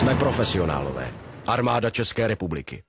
Jsme profesionálové. Armáda České republiky.